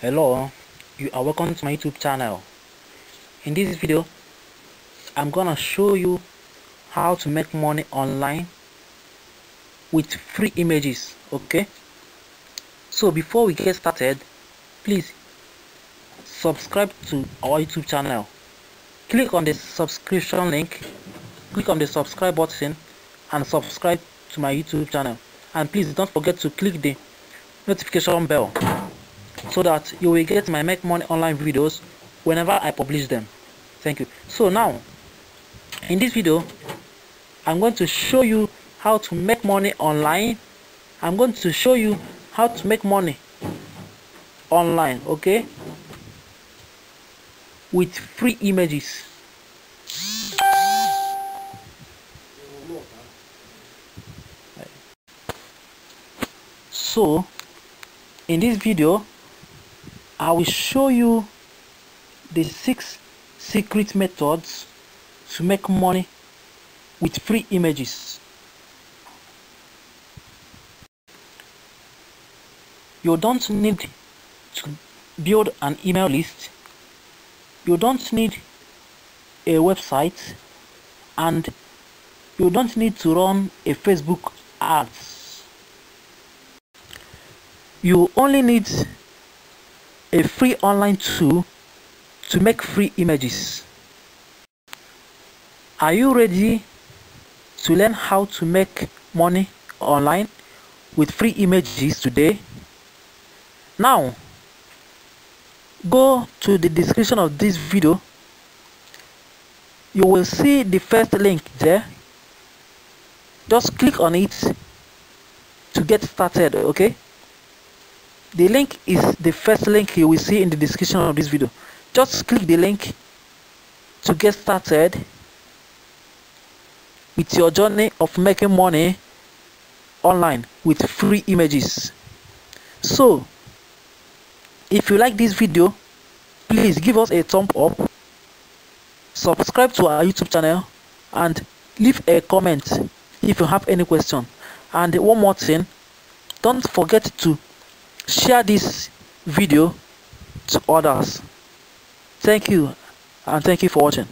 hello you are welcome to my youtube channel. In this video i'm gonna show you how to make money online with free images okay? So before we get started please subscribe to our youtube channel. Click on the subscription link click on the subscribe button and subscribe to my youtube channel. And please don't forget to click the notification bell so that you will get my make money online videos whenever I publish them. Thank you. So now in this video I'm going to show you how to make money online. I'm going to show you how to make money online okay? With free images. So in this video I will show you the six secret methods to make money with free images. You don't need to build an email list. You don't need a website and you don't need to run a Facebook ads. You only need a free online tool to make free images. Are you ready to learn how to make money online with free images today? Now, go to the description of this video. You will see the first link there. Just click on it to get started, okay? The link is the first link you will see in the description of this video. Just click the link to get started with your journey of making money online with free images. So if you like this video please give us a thumb up subscribe to our youtube channel and leave a comment if you have any question. And one more thing don't forget to share this video to others. Thank you and thank you for watching